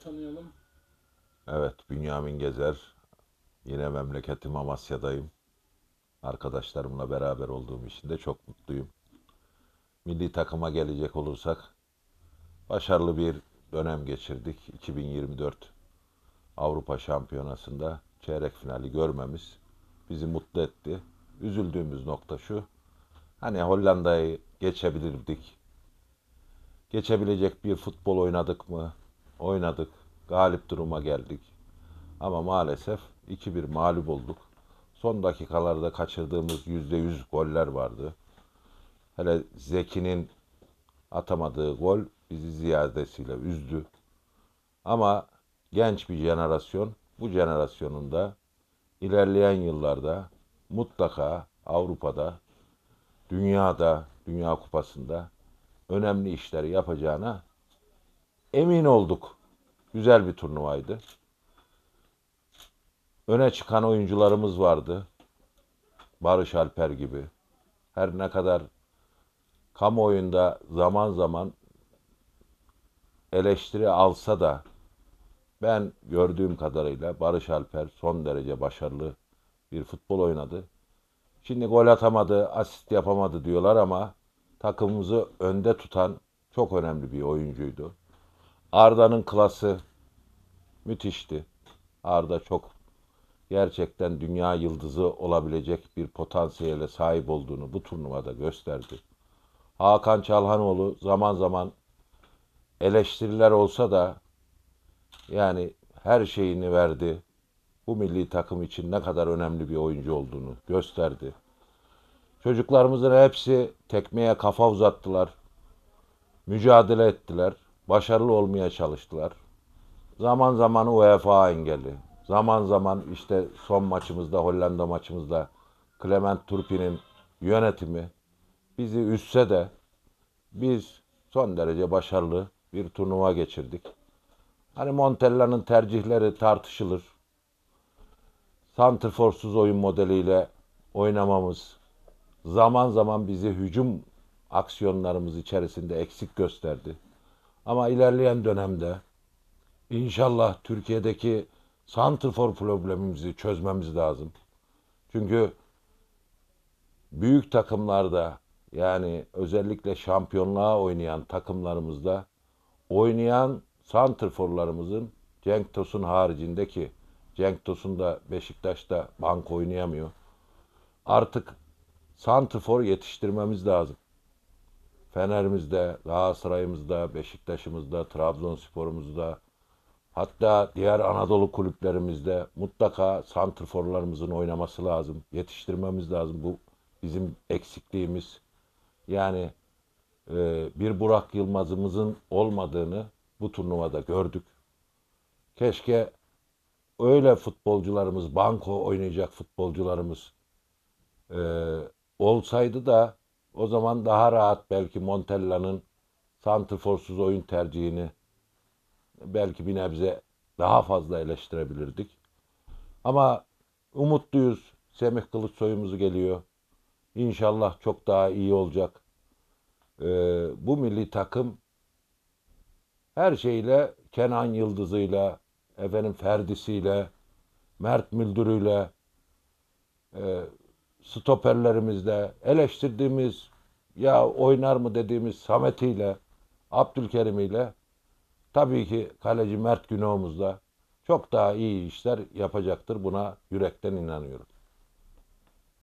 tanıyalım. Evet, Bünyamin Gezer. Yine memleketim Amasya'dayım. Arkadaşlarımla beraber olduğum için de çok mutluyum. Milli takıma gelecek olursak, başarılı bir dönem geçirdik. 2024 Avrupa Şampiyonası'nda çeyrek finali görmemiz bizi mutlu etti. Üzüldüğümüz nokta şu, hani Hollanda'yı geçebilirdik. Geçebilecek bir futbol oynadık mı? Oynadık. Galip duruma geldik. Ama maalesef 2-1 mağlup olduk. Son dakikalarda kaçırdığımız %100 goller vardı. Hele Zeki'nin atamadığı gol bizi ziyadesiyle üzdü. Ama genç bir jenerasyon, bu jenerasyonun da ilerleyen yıllarda mutlaka Avrupa'da, dünyada, Dünya Kupası'nda önemli işler yapacağına emin olduk. Güzel bir turnuvaydı. Öne çıkan oyuncularımız vardı. Barış Alper gibi. Her ne kadar kamuoyunda zaman zaman eleştiri alsa da ben gördüğüm kadarıyla Barış Alper son derece başarılı bir futbol oynadı. Şimdi gol atamadı, asist yapamadı diyorlar ama takımımızı önde tutan çok önemli bir oyuncuydu. Arda'nın klası müthişti. Arda çok gerçekten dünya yıldızı olabilecek bir potansiyele sahip olduğunu bu turnuvada gösterdi. Hakan Çalhanoğlu zaman zaman eleştiriler olsa da yani her şeyini verdi. Bu milli takım için ne kadar önemli bir oyuncu olduğunu gösterdi. Çocuklarımızın hepsi tekmeye kafa uzattılar. Mücadele ettiler. Başarılı olmaya çalıştılar. Zaman zaman UEFA engelli. Zaman zaman işte son maçımızda Hollanda maçımızda Clement Turpin'in yönetimi bizi üstse de biz son derece başarılı bir turnuva geçirdik. Hani Montella'nın tercihleri tartışılır. Santrforsuz oyun modeliyle oynamamız zaman zaman bizi hücum aksiyonlarımız içerisinde eksik gösterdi. Ama ilerleyen dönemde inşallah Türkiye'deki santrfor problemimizi çözmemiz lazım. Çünkü büyük takımlarda yani özellikle şampiyonluğa oynayan takımlarımızda oynayan santrforlarımızın Cenk Tosun haricindeki Cenk Tosun da Beşiktaş'ta bank oynayamıyor. Artık santrfor yetiştirmemiz lazım. Fener'imizde, Galatasaray'ımızda, Beşiktaş'ımızda, Trabzonspor'umuzda, hatta diğer Anadolu kulüplerimizde mutlaka santrforlarımızın oynaması lazım. Yetiştirmemiz lazım. Bu bizim eksikliğimiz. Yani e, bir Burak Yılmaz'ımızın olmadığını bu turnuvada gördük. Keşke öyle futbolcularımız, banko oynayacak futbolcularımız e, olsaydı da o zaman daha rahat belki Montella'nın santrforsuz oyun tercihini belki bir nebze daha fazla eleştirebilirdik. Ama umutluyuz. Semih Kılıçsoy'umuz geliyor. İnşallah çok daha iyi olacak. Ee, bu milli takım her şeyle Kenan Yıldız'ıyla, efendim Ferdi'siyle, Mert Müldür'üyle, e, stoperlerimizle, eleştirdiğimiz ya oynar mı dediğimiz Samet'iyle, Abdülkerim'iyle tabii ki kaleci Mert Günahımızla çok daha iyi işler yapacaktır. Buna yürekten inanıyorum.